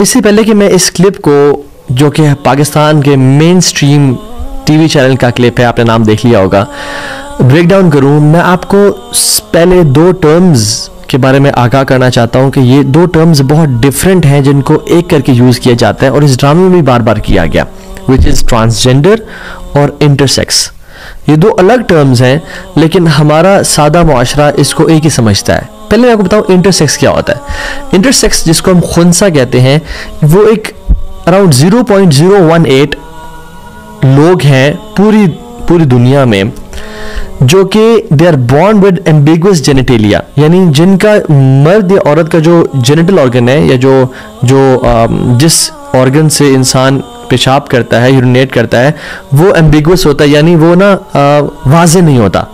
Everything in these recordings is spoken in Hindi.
इससे पहले कि मैं इस क्लिप को, जो कि पाकिस्तान के मेन स्ट्रीम टीवी चैनल का क्लिप है, आपने नाम देख लिया होगा ब्रेक डाउन करूँ, मैं आपको पहले दो टर्म्स के बारे में आगाह करना चाहता हूँ कि ये दो टर्म्स बहुत डिफरेंट हैं जिनको एक करके यूज़ किया जाता है और इस ड्रामे में भी बार बार किया गया विच इज़ ट्रांसजेंडर और इंटरसेक्स ये दो अलग टर्म्स हैं, लेकिन हमारा सादा माशरा इसको एक ही समझता है। पहले मैं आपको बताऊँ इंटरसेक्स क्या होता है। इंटरसेक्स जिसको हम खुनसा कहते हैं, वो एक around zero point zero one eight लोग हैं पूरी पूरी दुनिया में, जो कि they are born with ambiguous genitalia यानी जिनका मर्द या औरत का जो जेनेटल ऑर्गन है, या जो जो जिस ऑर्गन से इंसान पेशाब करता है यूरिनेट करता है, वो एम्बिगुअस होता है, यानी वो ना वाज नहीं होता।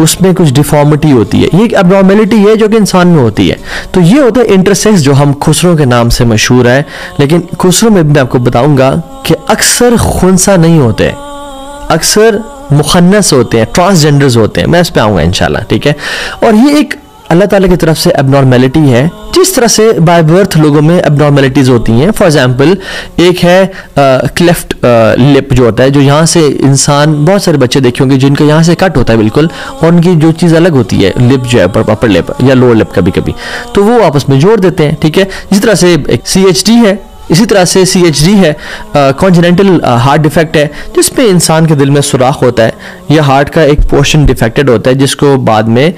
उसमें कुछ डिफॉर्मिटी होती है। ये एक एबनॉर्मेलिटी है जो कि इंसान में होती है। तो ये होता है इंटरसेक्स जो हम खुसरों के नाम से मशहूर है। लेकिन खुसरों में भी मैं आपको बताऊँगा कि अक्सर खुनसा नहीं होते। अक्सर मुखन्नस होते हैं ट्रांसजेंडर्स होते हैं। मैं इस पर आऊँगा इंशाल्लाह, ठीक है? और ये एक अल्लाह ताला की तरफ़ से एबनॉर्मेलिटी है। जिस तरह से बाय बर्थ लोगों में एबनॉर्मेलिटीज़ होती हैं फॉर एग्जांपल एक है क्लेफ्ट लिप जो होता है, जो यहाँ से इंसान, बहुत सारे बच्चे देखे होंगे जिनका यहाँ से कट होता है बिल्कुल, और उनकी जो चीज़ अलग होती है लिप जो है अपर लिप या लोअर लिप कभी कभी तो वो आपस में जोड़ देते हैं, ठीक है? जिस तरह से सी एच है इसी तरह से सी एच डी है कॉन्जिनेंटल हार्ट डिफेक्ट है जिसमें इंसान के दिल में सुराख होता है यह हार्ट का एक पोर्शन डिफेक्टेड होता है जिसको बाद में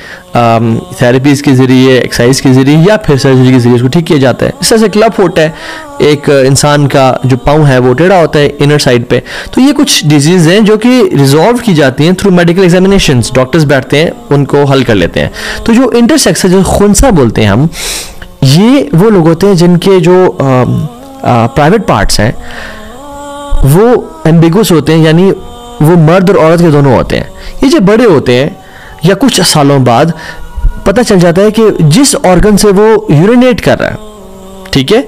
थेरेपीज़ के ज़रिए एक्सरसाइज के ज़रिए या फिर सर्जरी के ज़रिए उसको ठीक किया जाता है। इस तरह से क्लब फुट है एक इंसान का जो पाँव है वो टेढ़ा होता है इनर साइड पे। तो ये कुछ डिज़ीज़ हैं जो कि रिजॉल्व की जाती हैं थ्रू मेडिकल एग्जामिनेशन डॉक्टर्स बैठते हैं उनको हल कर लेते हैं। तो जो इंटरसेक्स है जो खुनसा बोलते हैं हम ये वो लोग होते हैं जिनके जो आ, प्राइवेट पार्ट्स हैं, वो एम्बिगुस होते हैं, यानी वो मर्द और औरत के दोनों होते हैं। ये जो बड़े होते हैं, या कुछ सालों बाद, पता चल जाता है कि जिस ऑर्गन से वो यूरिनेट कर रहा है, ठीक है?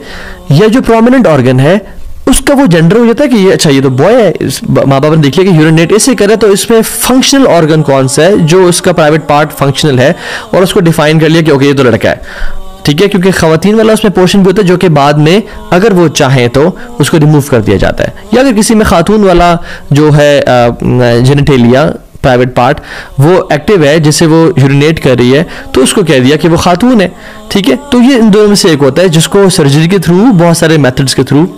या जो प्रोमिनेंट ऑर्गन है, उसका वो जेंडर हो जाता है कि ये अच्छा ये तो बॉय है माँ बाप ने देख लिया कि यूरिनेट ऐसे करे तो इसमें फंक्शनल ऑर्गन कौन सा है, जो उसका प्राइवेट पार्ट फंक्शनल है, और उसको डिफाइन कर लिया कि ओके ये तो लड़का है। ठीक है, क्योंकि खातन वाला उसमें पोर्शन भी होता है जो कि बाद में अगर वो चाहें तो उसको रिमूव कर दिया जाता है। या अगर किसी में खातून वाला जो है जेनेटेलिया प्राइवेट पार्ट वो एक्टिव है जिसे वो यूरिनेट कर रही है तो उसको कह दिया कि वो खातून है। ठीक है तो ये इन दोनों में से एक होता है, जिसको सर्जरी के थ्रू बहुत सारे मेथड्स के थ्रू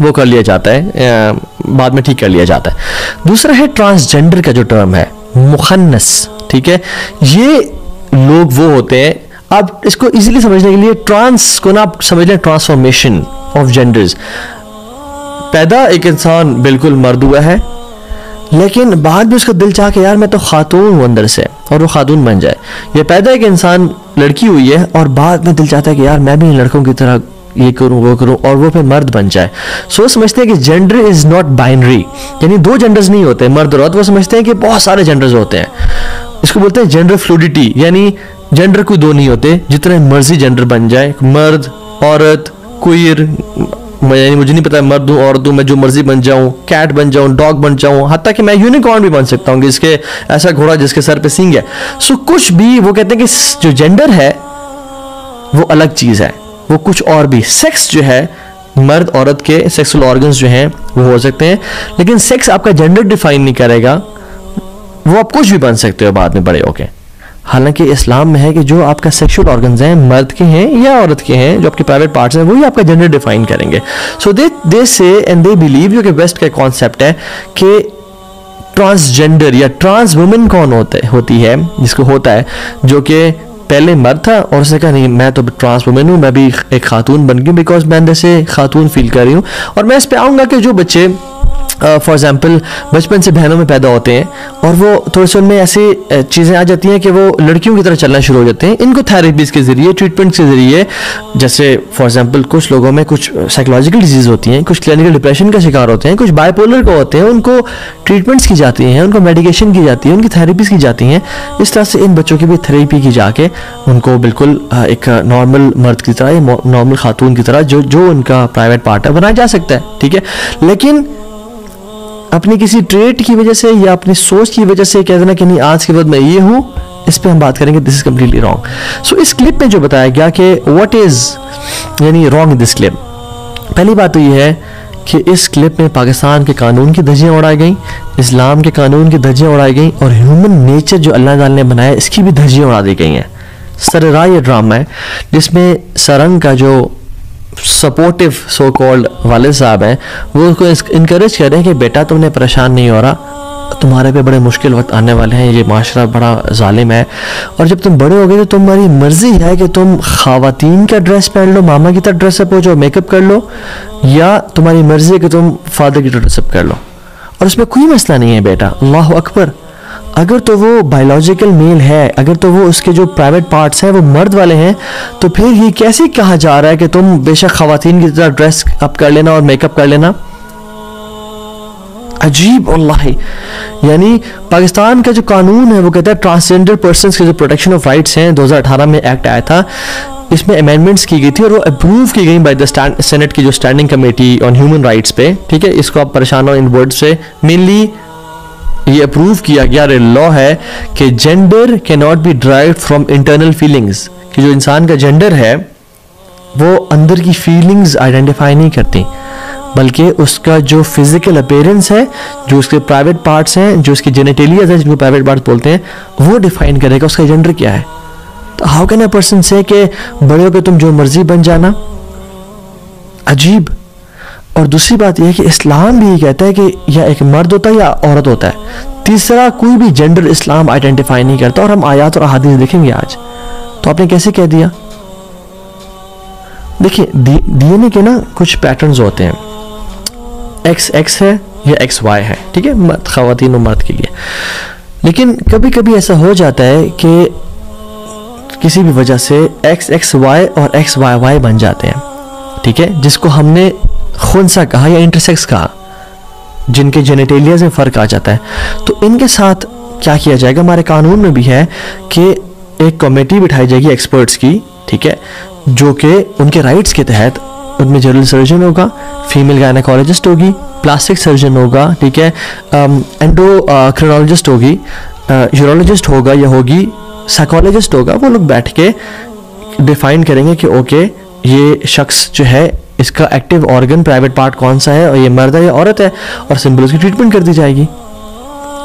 वो कर लिया जाता है बाद में ठीक कर लिया जाता है। दूसरा है ट्रांसजेंडर का जो टर्म है, मुखन्नस। ठीक है, ये लोग वो होते हैं आप इसको इजीली समझने के लिए ट्रांस को ना आप समझ लें ट्रांसफॉर्मेशन ऑफ़ जेंडर्स पैदा एक इंसान बिल्कुल मर्द हुआ है, लेकिन बाद में उसका दिल चाह के यार मैं तो खातून हूँ अंदर से और वो खातून बन जाए। ये पैदा एक इंसान लड़की हुई है और बाद में दिल चाहता है कि यार मैं भी लड़कों की तरह ये करूँ, वो करूँ और वो फिर मर्द बन जाए। सो समझते हैं कि जेंडर इज़ नॉट बाइनरी यानी दो जेंडर्स नहीं होते, मर्द और औरत। वो समझते हैं कि बहुत सारे जेंडर्स होते हैं। इसको बोलते हैं जेंडर फ्लूडिटी यानी जेंडर कोई दो नहीं होते, जितने मर्ज़ी जेंडर बन जाए। मर्द, औरत कुर यानी मुझे नहीं पता मर्द हूँ, औरत हूँ, मैं जो मर्ज़ी बन जाऊँ कैट बन जाऊँ डॉग बन जाऊँ हत्या कि मैं यूनिकॉर्न भी बन सकता हूँ जिसके ऐसा घोड़ा जिसके सर पे सिंग है। सो कुछ भी, वो कहते हैं कि जो जेंडर है, वो अलग चीज़ है। वो कुछ और भी। सेक्स जो है, मर्द, औरत के सेक्सुअल ऑर्गन्स जो हैं, वो हो सकते हैं। लेकिन सेक्स आपका जेंडर डिफाइन नहीं करेगा। वो आप कुछ भी बन सकते हो बाद में, बड़े होके। हालाँकि इस्लाम में है कि जो आपका सेक्सुअल ऑर्गन्स हैं, मर्द के हैं या औरत के हैं, जो आपके प्राइवेट पार्ट्स हैं, वही आपका जेंडर डिफाइन करेंगे। सो दे दे से एंड दे बिलीव जो कि वेस्ट का कॉन्सेप्ट है, कि ट्रांसजेंडर या ट्रांस वुमेन कौन होते, होती है, जिसको होता है, जो कि पहले मर्द था और उसने कहा, नहीं, मैं तो ट्रांस वुमेन हूँ, मैं भी एक खातून बन गई बिकॉज़ मैं अंदर से खातून फील कर रही हूँ। और मैं इस पर आऊँगा कि जो बच्चे फॉर एग्ज़ाम्पल बचपन से बहनों में पैदा होते हैं और वो थोड़े से उनमें ऐसी चीज़ें आ जाती हैं कि वो लड़कियों की तरह चलना शुरू हो जाते हैं। इनको थेरेपीज़ के ज़रिए ट्रीटमेंट के ज़रिए, जैसे फॉर एग्ज़ाम्पल कुछ लोगों में कुछ साइकोलॉजिकल डिज़ीज़ होती हैं, कुछ क्लिनिकल डिप्रेशन का शिकार होते हैं, कुछ बायपोलर को होते हैं, उनको ट्रीटमेंट्स की जाती हैं, उनको मेडिकेशन की जाती है, उनकी थेरेपीज़ की जाती हैं। इस तरह से इन बच्चों की भी थेरेपी की जाके उनको बिल्कुल एक नॉर्मल मर्द की तरह नॉर्मल खातून की तरह, जो जो उनका प्राइवेट पार्ट है, बनाया जा सकता है, ठीक है? लेकिन अपनी किसी ट्रेट की वजह से या अपनी सोच की वजह से कह देना कि नहीं, आज के बाद मैं ये हूँ, इस पर हम बात करेंगे this is completely wrong so इस क्लिप में जो बताया गया कि वट इज़ यानी रॉन्ग दिस क्लिप पहली बात तो ये है कि इस क्लिप में पाकिस्तान के कानून की धज्जियाँ उड़ाई गई, इस्लाम के कानून की धज्जियाँ उड़ाई गई और ह्यूमन नेचर जो अल्लाह ताला ने बनाया, इसकी भी धज्जियाँ उड़ा दी गई हैं। सररा ये ड्रामा है, जिसमें सरंग का जो सपोर्टिव सो कॉल्ड वाले साहब हैं, वो उसको इनक्रेज कर रहे हैं कि, बेटा, तुमने परेशान नहीं हो रहा। तुम्हारे पे बड़े मुश्किल वक्त आने वाले हैं। ये माशरा बड़ा ालिम है। और जब तुम बड़े हो गए तो तुम्हारी मर्ज़ी है कि तुम खातन का ड्रेस पहन लो, मामा की तरह ड्रेसअप हो जाओ मेकअप कर लो, या तुम्हारी मर्ज़ी है कि तुम फादर की तरह ड्रेसअप कर लो। और उसमें कोई मसला नहीं है, बेटा। अल्लाह अकबर। अगर तो वो बायोलॉजिकल मेल है, अगर तो वो उसके जो प्राइवेट पार्ट्स हैं, वो मर्द वाले हैं तो फिर ये कैसे कहा जा रहा है कि तुम बेशक खातन की तरह ड्रेस अप कर लेना और मेकअप कर लेना? अजीब अल्लाह यानी पाकिस्तान का जो कानून है, वो कहता है ट्रांसजेंडर पर्सन के जो प्रोटेक्शन ऑफ़ राइट्स हैं 2018 में एक्ट आया था, इसमें अमेंडमेंट्स की गई थी और वो अप्रूव की गई बाय द सेनेट की जो standing committee on human rights पे, ठीक है? इसको आप परेशान हो इन वर्ड से। मेनली ये अप्रूव किया गया लॉ है कि जेंडर के not be drive from internal feelings कि जो इंसान का जेंडर है, वो अंदर की फीलिंग्स आइडेंटिफाई नहीं करती, बल्कि उसका जो फ़िज़िकल अपेयरेंस है, जो उसके प्राइवेट पार्ट्स हैं, जो उसकी जेनेटेलियाज हैं, जिनको प्राइवेट पार्ट्स बोलते हैं, वो डिफाइन करेगा उसका जेंडर क्या है। तो हाउ कैन ए पर्सन से कि बड़े होकर तुम जो मर्ज़ी बन जाना? अजीब। और दूसरी बात यह है कि इस्लाम भी कहता है कि या एक मर्द होता है या औरत होता है। तीसरा, कोई भी जेंडर इस्लाम आइडेंटिफाई नहीं करता और हम आयात और अहादीस देखेंगे आज। तो आपने कैसे कह दिया? देखिए डीएनए के ना कुछ पैटर्न्स होते हैं। एक्स एक्स है या एक्स वाई है, ठीक है? खातन और मर्द के लिए। लेकिन कभी कभी ऐसा हो जाता है कि किसी भी वजह से एक्स एक्स वाई और एक्स वाई वाई बन जाते हैं। ठीक है, जिसको हमने खुनसा कहा या इंटरसेक्स कहा, जिनके जेनेटेलिया में फ़र्क आ जाता है। तो इनके साथ क्या किया जाएगा? हमारे कानून में भी है कि एक कमेटी बिठाई जाएगी एक्सपर्ट्स की, ठीक है, जो कि उनके राइट्स के तहत उनमें जनरल सर्जन होगा फीमेल गायनाकोलॉजिस्ट होगी प्लास्टिक सर्जन होगा, ठीक है एंडोक्रोनोलॉजिस्ट होगी यूरोलॉजिस्ट होगा या होगी साइकोलॉजिस्ट होगा, वो लोग बैठ के डिफाइन करेंगे कि ओके ये शख्स जो है, इसका एक्टिव ऑर्गन प्राइवेट पार्ट कौन सा है और ये मर्द है या औरत है? और सिंपल उसकी ट्रीटमेंट कर दी जाएगी।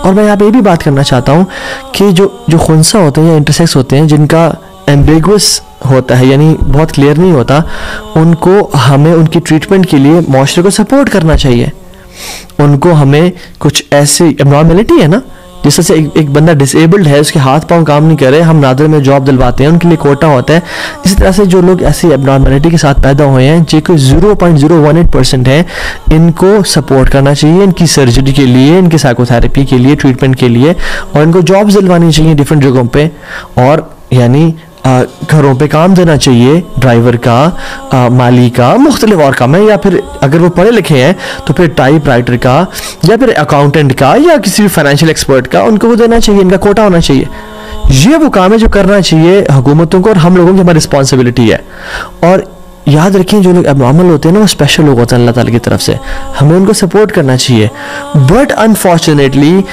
और मैं यहाँ पे ये भी बात करना चाहता हूँ कि जो जो खुनसा होते हैं या इंटरसेक्स होते हैं, जिनका एम्बेगस होता है, यानी बहुत क्लियर नहीं होता, उनको हमें उनकी ट्रीटमेंट के लिए माशरे को सपोर्ट करना चाहिए। उनको हमें कुछ ऐसी एबनॉर्मेलिटी है ना जिस से एक, एक बंदा डिसेबल्ड है उसके हाथ पाँव काम नहीं कर रहे हम नादर में जॉब दिलवाते हैं उनके लिए कोटा होता है। इसी तरह से जो लोग ऐसी एबनॉर्मेलिटी के साथ पैदा हुए हैं जो कोई zero point zero one eight percent है इनको सपोर्ट करना चाहिए इनकी सर्जरी के लिए इनकी साइकोथेरेपी के लिए ट्रीटमेंट के लिए और इनको जॉब दिलवानी चाहिए डिफरेंट जगहों पर और यानी घरों पे काम देना चाहिए ड्राइवर का माली का, मुख्तलिफ़ और काम है, या फिर अगर वो पढ़े लिखे हैं तो फिर टाइप राइटर का, या फिर अकाउंटेंट का, या किसी भी फाइनेंशियल एक्सपर्ट का, उनको वो देना चाहिए, इनका कोटा होना चाहिए। ये वो काम है जो करना चाहिए हुकूमतों को और हम लोगों की हमारी रिस्पॉन्सिबिलिटी है। और याद रखें, जो लोग एबनॉर्मल होते हैं ना, वो स्पेशल लोग होते हैं अल्लाह ताला की तरफ़ से। हमें उनको सपोर्ट करना चाहिए। बट अनफॉर्चुनेटली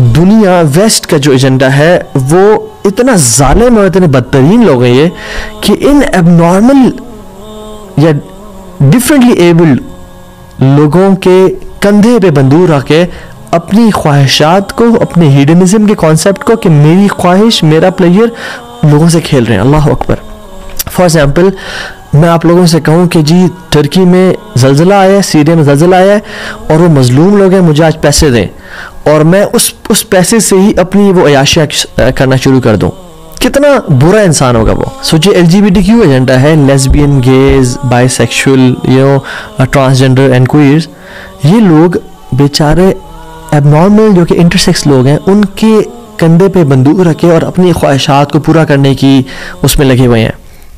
दुनिया वेस्ट का जो एजेंडा है, वो इतना जालिम और इतने बदतरीन लोग हैं ये कि इन एबनॉर्मल या डिफरेंटली एबल्ड लोगों के कंधे पे बंदूक रख के अपनी ख्वाहिशात को, अपने हिडनिज्म के कॉन्सेप्ट को कि मेरी ख्वाहिश, मेरा प्लेयर लोगों से खेल रहे हैं। अल्लाह अकबर। फॉर एग्ज़ाम्पल मैं आप लोगों से कहूँ कि जी टर्की में जलजिला आया है सीरिया में जलजिला आया है, और वो मजलूम लोग हैं, मुझे आज पैसे दें। और मैं उस उस पैसे से ही अपनी वो अयाशिया करना शुरू कर दूँ। कितना बुरा इंसान होगा वो। सोचिए L G B T Q agenda है lesbian gays bisexual U transgender and queers ये लोग बेचारे एबनॉर्मल जो कि इंटरसेक्स लोग हैं, उनके कंधे पे बंदूक रखे और अपनी ख्वाहिशात को पूरा करने की उसमें लगे हुए हैं।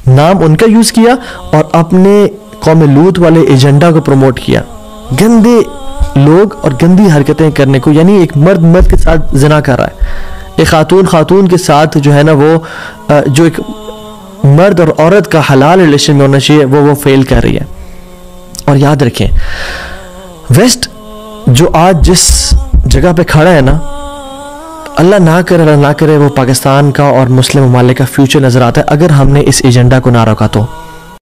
नाम उनका यूज़ किया और अपने कौम लूत वाले एजेंडा को प्रमोट किया। गंदे लोग और गंदी हरकतें करने को, यानी एक मर्द मर्द के साथ जना कर रहा है। एक खातून खातून के साथ जो है ना वो जो एक मर्द और औरत का हलाल रिलेशन में होना चाहिए, वो वो फेल कर रही है। और याद रखें, वेस्ट जो आज जिस जगह पे खड़ा है ना अल्लाह ना करे, अल्लाह ना करे वो पाकिस्तान का और मुस्लिम ममालिक का फ्यूचर नज़र आता है, अगर हमने इस एजेंडा को ना रखा तो।